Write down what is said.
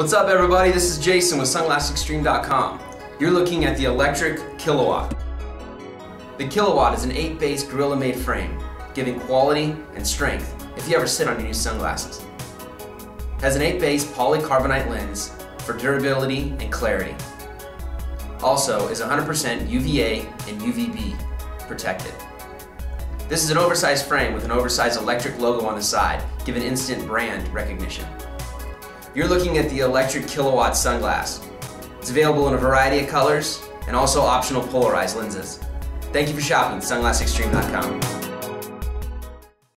What's up everybody? This is Jason with SunglassExtreme.com. You're looking at the electric Kilowatt. The Kilowatt is an 8-base Grilamid frame, giving quality and strength if you ever sit on your new sunglasses. It has an 8-base polycarbonate lens for durability and clarity. Also is 100% UVA and UVB protected. This is an oversized frame with an oversized electric logo on the side, giving instant brand recognition. You're looking at the electric kilowatt sunglass. It's available in a variety of colors and also optional polarized lenses. Thank you for shopping, sunglassextreme.com.